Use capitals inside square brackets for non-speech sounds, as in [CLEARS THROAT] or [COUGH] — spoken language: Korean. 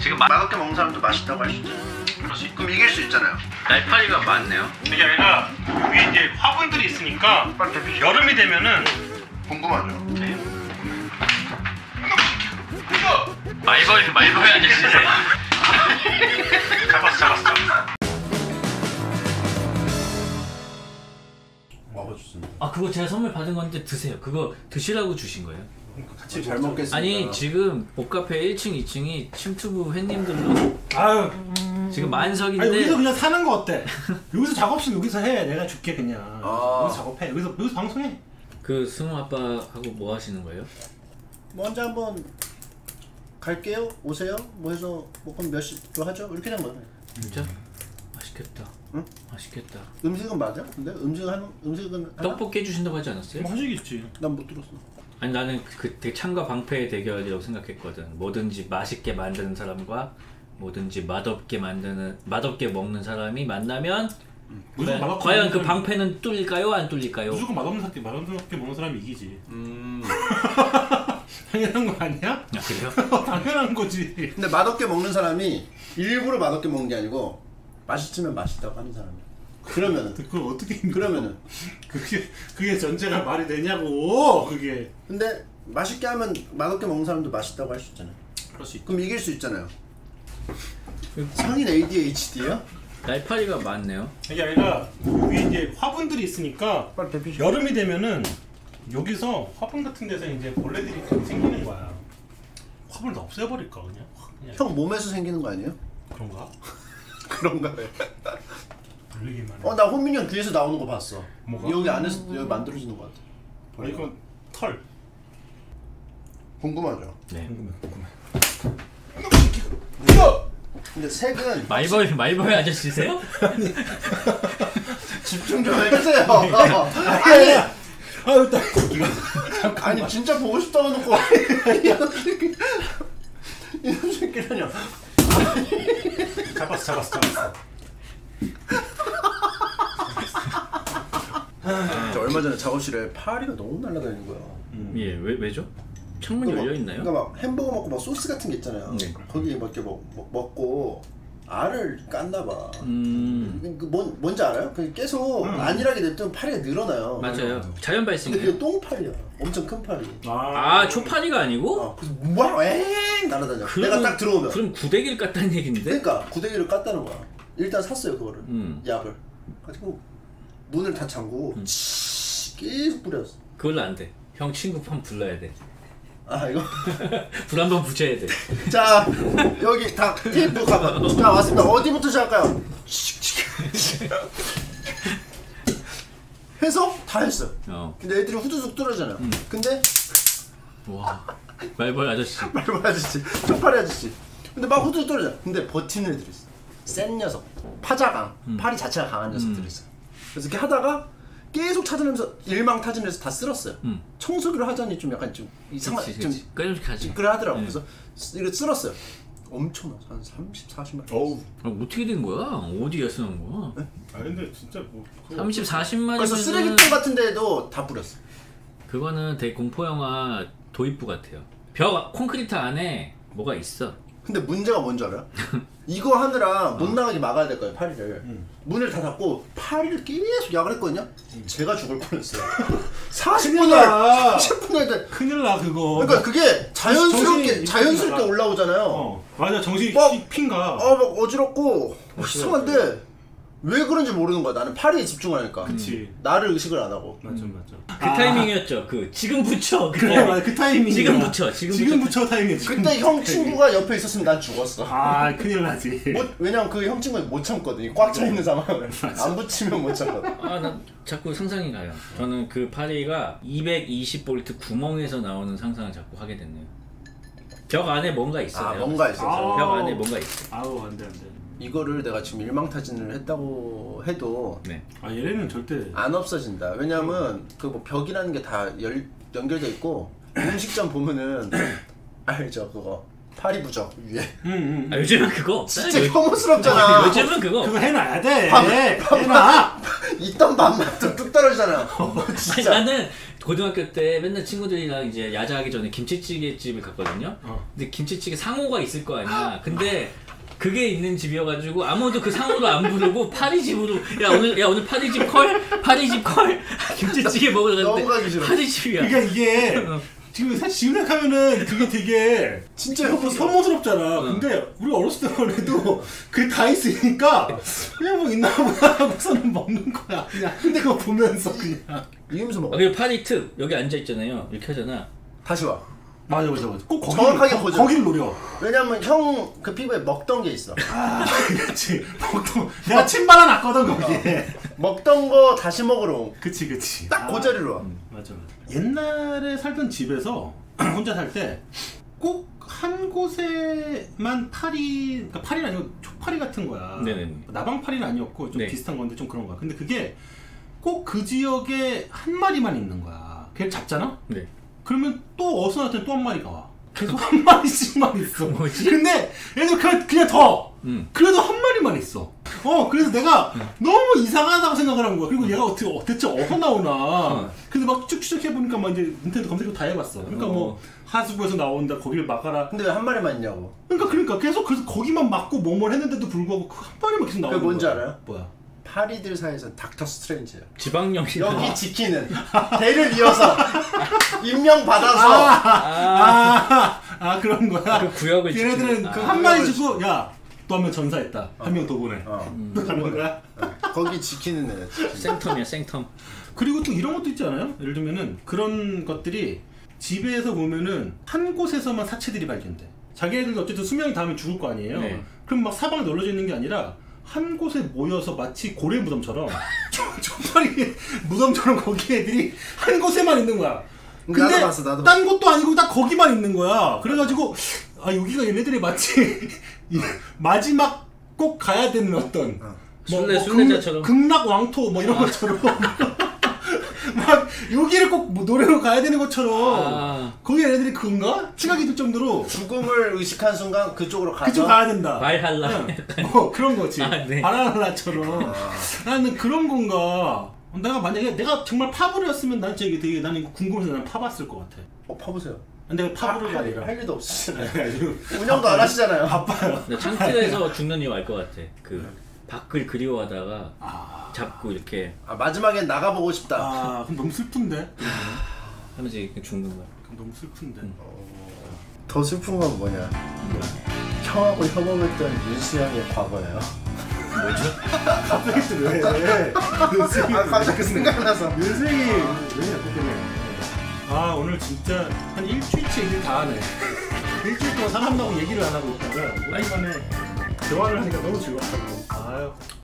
지금 마, 맛없게 먹는 사람도 맛있다고 할 수 있잖아요. 그럼 이길 수 있잖아요. 날파리가 많네요. 그게 아니라 위에 이제 화분들이 있으니까 빨리 대피. 여름이 되면은 궁금하죠. 말벌 말벌 아저씨세요. 잡았어 잡았어 먹어줬습니다. 아 그거 제가 선물 받은 건데 드세요. 그거 드시라고 주신 거예요? 같이 잘 먹겠습니다. 아니 지금 복카페 1층, 2층이 침투부 회님들로 아유 지금 아니 만석인데 여기서 그냥 사는 거 어때? [LAUGHS] 여기서 작업실 여기서 해 내가 줄게 그냥 아. 여기서 작업해 여기서 여기서 방송해 그 승우 아빠하고 뭐 하시는 거예요? 먼저 한번 갈게요. 오세요. 뭐 해서 뭐 그럼 몇 시로 하죠? 이렇게 된 거예요. 진짜? 맛있겠다. 응? 맛있겠다. 음식은 맞아? 근데 음식은 한 음식은 떡볶이 해주신다고 하지 않았어요? 뭐 하시겠지 난 못 들었어. 아니 나는 그 되게 창과 방패의 대결이라고 생각했거든. 뭐든지 맛있게 만드는 사람과 뭐든지 맛없게 만드는 맛없게 먹는 사람이 만나면 무조건 과연, 맛없게 과연 그 방패는 뚫릴까요? 안 뚫릴까요? 무조건 맛없는 사람 맛없게 먹는 사람이 이기지 음. [LAUGHS] 당연한 거 아니야? 아, 그래요? [LAUGHS] 당연한 거지 근데 맛없게 먹는 사람이 일부러 맛없게 먹는 게 아니고 맛있으면 맛있다고 하는 사람이야. 그러면은 그걸 어떻게 믿어? 그러면은 그게 그게 전제가 말이 되냐고 그게 근데 맛있게 하면 맛없게 먹는 사람도 맛있다고 할 수 있잖아요. 그럴 수 있다 그럼 이길 수 있잖아요. 성인 ADHD요? 날파리가 많네요. 그게 아니라 위에 이제 화분들이 있으니까 빨리 대피. 여름이 되면은 여기서 화분 같은 데서 이제 벌레들이 생기는 거야 화분을 다 없애버릴까 그냥 확 그냥 형 몸에서 생기는 거 아니에요? 그런가? [LAUGHS] 그런가 요 돌리기만 해 어, 나 혼민이 형 뒤에서 나오는 거 봤어. 뭐가? 여기 안에서 여기 만들어지는 거 같아. 아, 이건 털 궁금하죠? 네. 근데 색은 [LAUGHS] 말벌 말벌 아저씨세요? [LAUGHS] 집중 좀 해주세요. [LAUGHS] 아니, 아 일단 아니 진짜 보고 싶다고 놓고 이런 새끼 이런 새끼라뇨. 잡았어 잡았어 잡았어 저 얼마 전에 작업실에 파리가 너무 날아다니는 거야. 예, 왜 왜죠? 창문 열려 있나요? 그러니까 막 햄버거 먹고 막 소스 같은 게 있잖아요. 네. 거기 막 이렇게 먹, 먹, 먹고 알을 깠나 봐. 음 그 뭔, 뭔지 알아요? 그 계속 안일하게 냅두면 파리가 늘어나요. 맞아요. 자연 근데 발생이에요. 그게 똥파리야. 엄청 큰 파리. 아 초파리가 아니고? 어, 그래서 왱 날아다녀. 그러면- 내가 딱 들어오면. 그럼 구데기를 깠다는 얘긴데? 그러니까 구데기를 깠다는 거야. 일단 샀어요 그거를. 음. 약을. 가지고 문을 다 잠그고 치- 계속 뿌렸어. 그걸로 안 돼. 형 친구 한 불러야 돼. 아 이거. [LAUGHS] 불 한 번 붙여야 돼. [LAUGHS] 자 여기 다 테이프 가봐. 자 왔습니다. 어디부터 시작할까요? [LAUGHS] 해서 다 했어. 어. 근데 애들이 후두둑 뚫어잖아요. 음. 근데 와. 말벌 아저씨. 말벌 아저씨, 쪽파리 아저씨. 근데 막 후두둑 뚫어져. 근데 버티는 애들이 있어. 센 녀석. 파자강. 음. 파리 자체가 강한 녀석들이 있어. 그래서 이렇게 하다가 계속 찾아내면서 일망타진해서 다 쓸었어요. 음. 청소기를 하자니 좀 약간 좀 이상한 그치, 좀 그치. 끄적하지. 그래 하더라고. 네. 그래서 이거 쓸었어요. 엄청나. 한 30, 40만. 어우 아, 어떻게 된 거야? 어디에 쓰는 거야? 아 근데 진짜 뭐 그거 30, 40만이면 그래서 쓰레기통 같은 데에도 다 뿌렸어. 그거는 되게 공포 영화 도입부 같아요. 벽 콘크리트 안에 뭐가 있어. 근데 문제가 뭔지 알아요? [LAUGHS] 이거 하느라 어. 못 나가게 막아야 될 거예요, 파리를. 음. 문을 다 닫고 파리를 계속 약을 했거든요? 제가 죽을 뻔했어요. [LAUGHS] 큰일 40분을, 나. 40분을. 큰일 나 그거 그러니까 그게 자연스럽게, 정신이 자연스럽게. 올라오잖아요. 어 맞아 정신이 핀가 어, 막 어지럽고, 이상한데, 왜 그런지 모르는 거야. 나는 파리에 집중하니까. 그치 나를 의식을 안 하고. 맞아 맞아 그 타이밍이었죠. 그 지금 붙여. 그래 그거. 맞아 그 타이밍이 지금 붙여, 지금 지금 붙여. 붙여 타이밍이 지금 그때 형 타이밍. 친구가 옆에 있었으면 난 죽었어. 아 큰일 나지 못, 왜냐면 그 형 친구가 못 참거든. 꽉 차 있는 상황을. 안 붙이면 못 참거든. 아, 나 자꾸 상상이 가요. 저는 그 파리가 220V 구멍에서 나오는 상상을 자꾸 하게 됐네요. 벽 안에 뭔가 있어요. 아, 뭔가 있어. 아. 벽 안에 뭔가 있어. 아우 안 돼 안 돼 이거를 내가 지금 일망타진을 했다고 해도 네. 아 얘네는 절대 안 없어진다. 왜냐면 그 뭐 벽이라는 게 다 연결돼 있고 음식점 보면은 [CLEARS THROAT] 알죠 그거 파리 부적 위에 응응 아, 요즘은 그거 없어요. 진짜 요- 혐오스럽잖아. 요즘은 그거 그거 해놔야 돼 밥- 해놔 [LAUGHS] 있던 밥만 뚝뚝 떨어지잖아. [LAUGHS] 아니, 진짜. 나는 고등학교 때 맨날 친구들이랑 이제 야자하기 전에 김치찌개 집을 갔거든요. 어. 근데 김치찌개 상호가 있을 거 아니야. 근데 그게 있는 집이어가지고 아무도 그 상호도 안 부르고 파리 집으로 야 오늘 야 오늘 파리 집 컬 파리 집 컬 [LAUGHS] 김치찌개 먹으러 너무 갔는데 가기 싫어. 파리 집이야. 그러니까 이게 어. 지금 사실 지금 생각하면은 그게 되게 진짜 혐오-. 혐오스럽잖아. 근데 우리 어렸을 때만 해도 그게 다 있으니까 그냥 뭐 있나 보다 하고서는 먹는 거야. 그냥 근데 그거 보면서 그냥. 이기면서 아, 먹어. 그리고 파리 특 여기 앉아 있잖아요. 이렇게 하잖아. 다시 와. 맞아 맞아 맞아. 꼭 거기 정확하게 보죠. 거기를 노려. 왜냐면 형 그 피부에 먹던 게 있어. 아 [LAUGHS] 그렇지. 보통 내가 침 발라놨거든 거기에. 먹던 거 다시 먹으러 온. 그치 그치. 딱그 자리로 와. 맞아 맞아. 옛날에 살던 집에서 [CLEARS THROAT] 혼자 살 때 꼭 한 곳에만 파리, 그러니까 파리는 아니고 초파리 같은 거야. 네네네. 나방파리는 아니었고 좀 네. 비슷한 건데 좀 그런 거야. 근데 그게 꼭 그 지역에 한 마리만 있는 거야. 걔를 잡잖아? 네. 그러면 또 어서 나한테 또 한 마리가 와. 계속 한 마리씩만 있어. 뭐지? 근데 얘들 그냥, 그냥 더. 음. 그래도 한 마리만 있어. 어, 그래서 내가 너무 이상하다고 생각을 한 거야. 그리고 얘가 어떻게, 어, 대체 어디서 나오나. 근데 막쭉 추적해보니까 막 이제 인터넷 검색도 다 해봤어. 그러니까 뭐, 어. 하수구에서 나온다, 거기를 막아라. 근데 왜 한 마리만 있냐고. 그러니까, 그러니까 계속 그래서 거기만 막고 뭐뭘 했는데도 불구하고 그 한 마리만 계속 나오는 그게 뭔지 거야. 알아요? 뭐야? 파리들 사이에서 닥터 스트레인지야. 지방령이 여기 지키는 대를 이어서 임명 받아서 아, 아, 그런 거야. 그 구역을 지키는- 그 아, 한 마리 주고, 야, 또 한 명 전사했다. 한명 더 보내. 어, 또 가는 거야? 거기 지키는 애. 생텀이야 생텀. 그리고 또 이런 것도 있지 않아요? 예를 들면은 그런 것들이 집에서 보면은 한 곳에서만 사체들이 발견돼. 자기네들도 어쨌든 수명이 닿으면 죽을 거 아니에요? 네. 그럼 막 사방에 널려져 있는 게 아니라 한 곳에 모여서 마치 고래 [LAUGHS] 무덤처럼 총파리 무덤처럼 거기 애들이 한 곳에만 있는 거야. 근데 나도 봤어, 나도 딴 곳도 아니고 딱 거기만 있는 거야. 그래가지고 아 여기가 얘네들이 마치 [LAUGHS] 이 마지막 꼭 가야 되는 어떤 어. 순례- 순례자처럼. 극, 극락 왕토 뭐 이런 것처럼 [LAUGHS] [LAUGHS] 막 여기를 꼭 뭐 노래로 가야 되는 것처럼 아. 거기 애들이 그건가 생각이 들 정도로 죽음을 의식한 순간 그쪽으로 가서 그쪽 가야 된다. 말할라. 응. 뭐 그런 거지. 아, 네. 바나나처럼. 나는 그런 건가. 내가 만약에 내가 정말 파브르였으면 난 저기 되게 나는 이거 궁금해서 난 파봤을 것 같아. 어, 파보세요. 근데 파브르가 할, 아니라. 할 일도 없으시잖아요. 그래가지고 운영도 안 하시잖아요. 바빠요. 나 창틀에서 죽는 이유 알 것 같아. 그 밖을 그리워하다가 아, 잡고 이렇게 아, 마지막엔 나가보고 싶다. 아 그럼 너무 슬픈데. 하면서 이렇게 죽는 거야. 그럼 너무 슬픈데. 더 슬픈 건 뭐냐? 형하고 협업했던 윤수영의 과거예요. 갑자기 또 왜? 왜? 윤승이. 아 갑자기 생각나서. 윤승이 왜 어떻게 때문에? 아 오늘 진짜 한 일주일째 얘기를 다 하네. 일주일 동안 사람하고 얘기를 안 하고 있다가 오랜만에 대화를 하니까 너무 즐겁다.